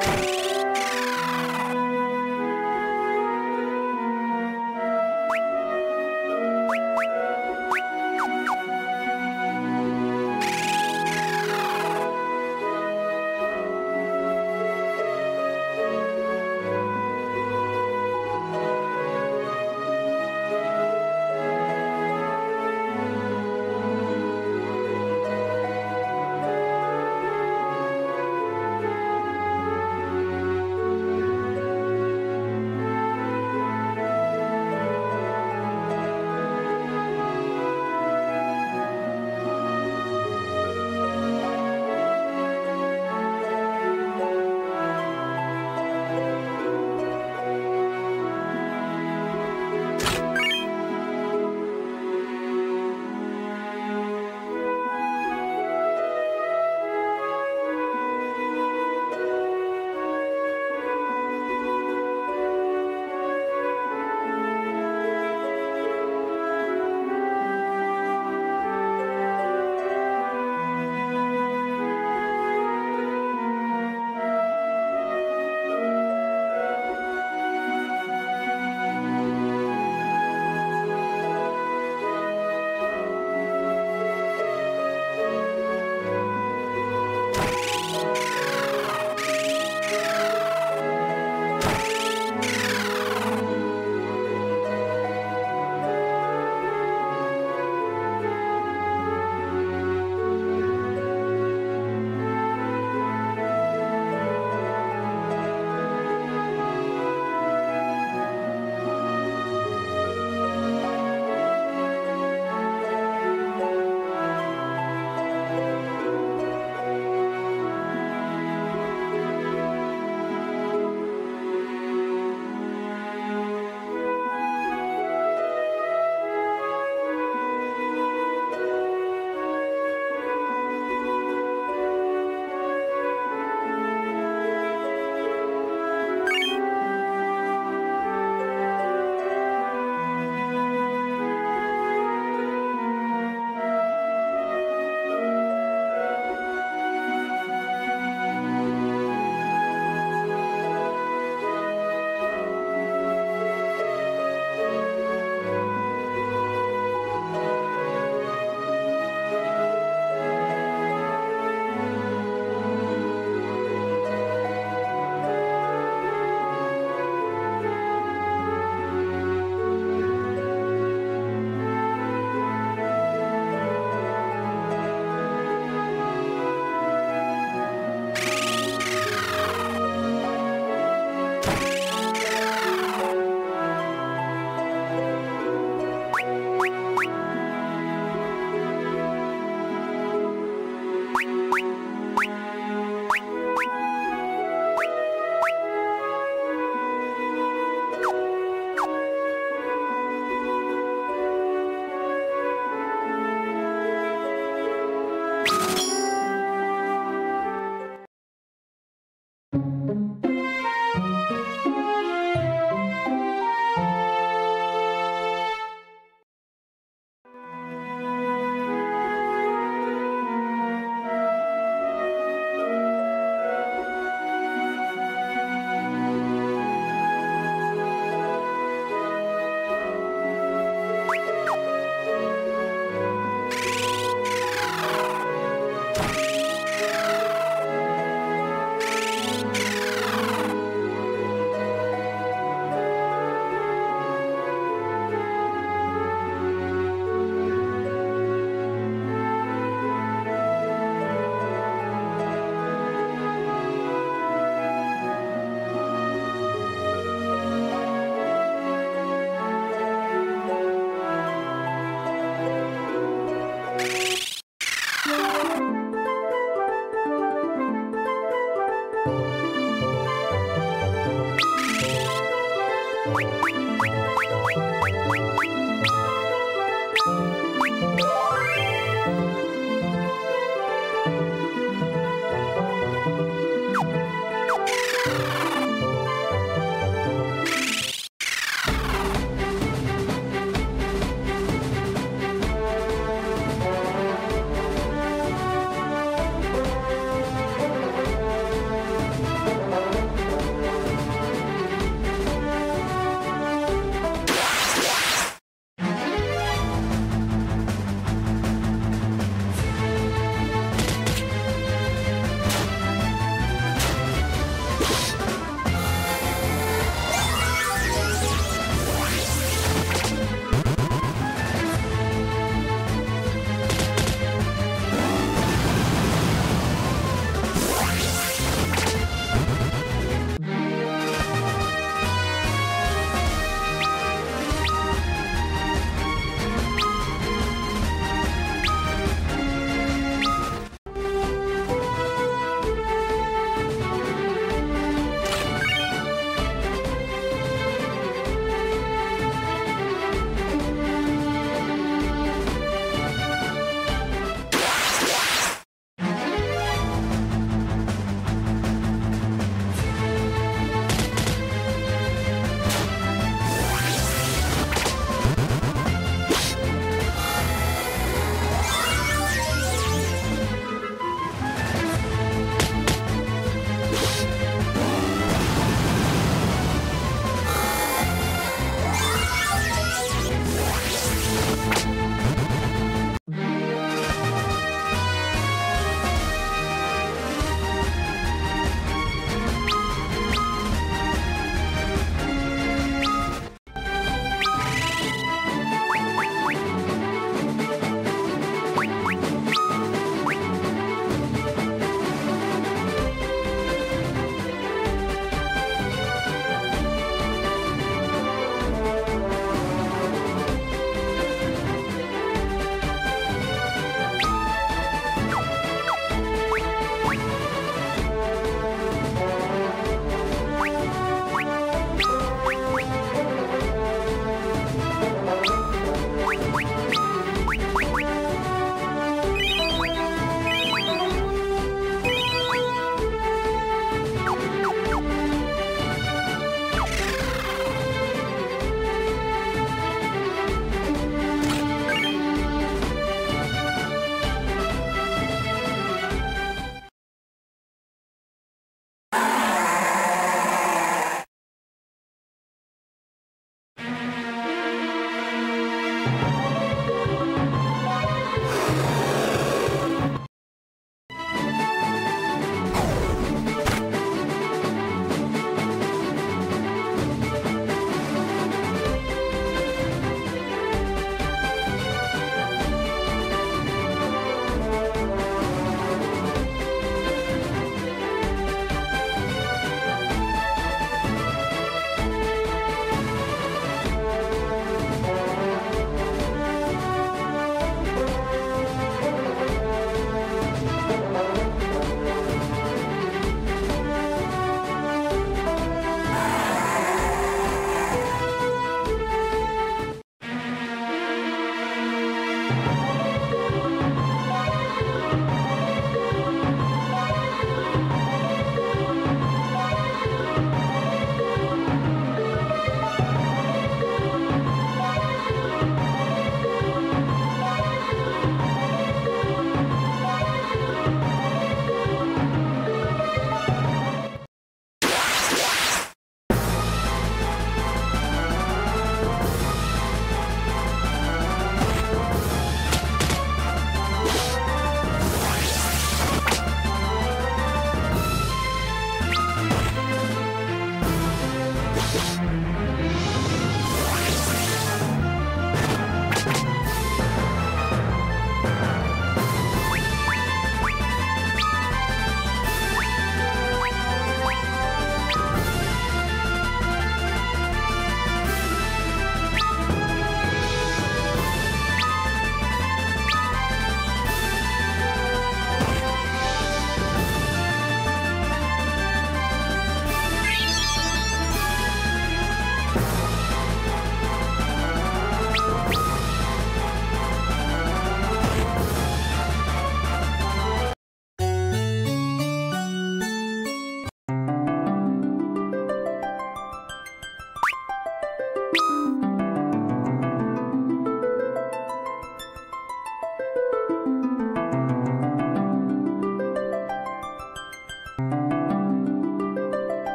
Bye.